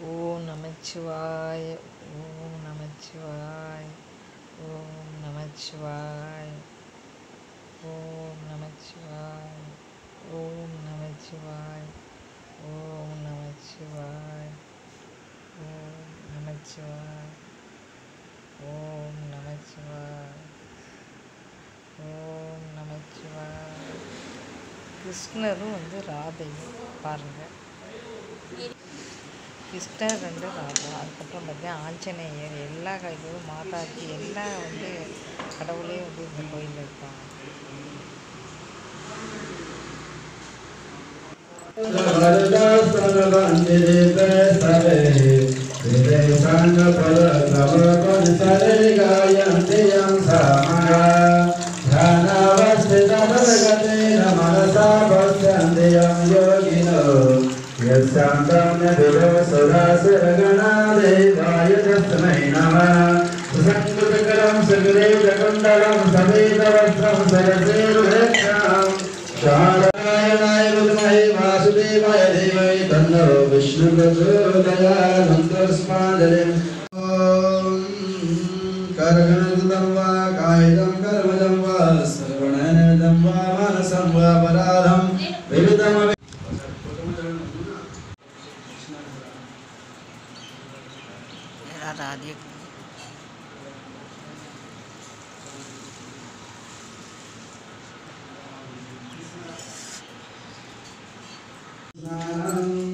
ஓம் நமச்சிவாய் ஓம் நமச்சிவாய் ஓம் நமச்சிவாய் ஓம் நமச்சிவாய் ஓம் நமச்சிவாய் ஓம் நமச்சிவாய் ஓம் நமச்சிவாய் ஓம் நமச்சிவாய் ஓம் நமச்சிவாய். கிருஷ்ணரும் வந்து ராதையும் பாருங்கள் கிருஷ்ணர் ரெண்டு ராதா அதுக்கப்புறம் பார்த்தீங்கன்னா ஆஞ்சநேயர் எல்லா இதுவும் மாதாஜி எல்லாம் வந்து கடவுளே வந்து இந்த கோயிலில் இருப்பாங்க யோகினோ सुरसुरगणादेवाय तस्मै नमः सुसङ्कृतकरं सुग्रीवकुण्डलं समेतवस्त्रं सरसेरुहेक्षां शारदायणाय विद्महे वासुदेवाय देवै तन्नो विष्णुप्रचोदयानन्तस्माञ्जलिं करगणकृतं वा कायिदं कर्मजं वा श्रवणनिदं वा मनसं वा पराधं विविध आज़ादी Thank